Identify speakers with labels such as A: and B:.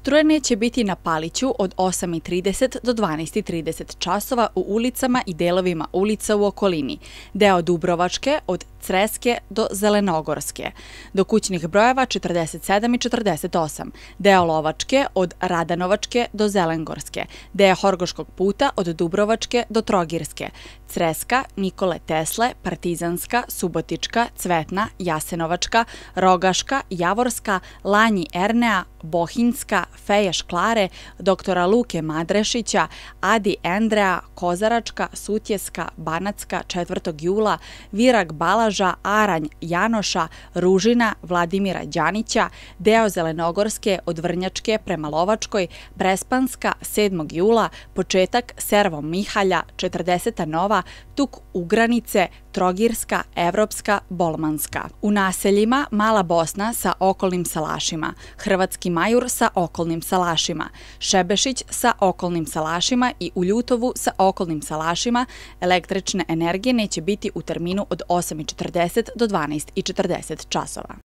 A: Strujene će biti na Paliću od 8.30 do 12.30 časova u ulicama i delovima ulica u okolini, deo Dubrovačke od Creske do Zelenogorske, do kućnih brojeva 47 i 48, deo Lovačke od Radanovačke do Zelengorske, deo Horgoškog puta od Dubrovačke do Trogirske, Creska, Nikole Tesle, Partizanska, Subotička, Cvetna, Jasenovačka, Rogaška, Javorska, Lanji Ernea, Bohinska, Feje Šklare, doktora Luke Madrešića, Adi Endrea, Kozaračka, Sutjeska, Banacka, 4. jula, Virag Balaža, Aranj Janoša, Ružina, Vladimira Đanića, deo Zelenogorske od Vrnjačke prema Lovačkoj, Prespanska, 7. jula, početak Servo Mihalja, 40. nova, Tuk Ugranice, Trogirska, Evropska, Bolmanska. U naseljima Mala Bosna sa okolnim salašima, Hrvatski Majur sa okolnim salašima, Šebešić sa okolnim salašima i u Ljutovu sa okolnim salašima električne energije neće biti u terminu od 8.40 do 12.40 časova.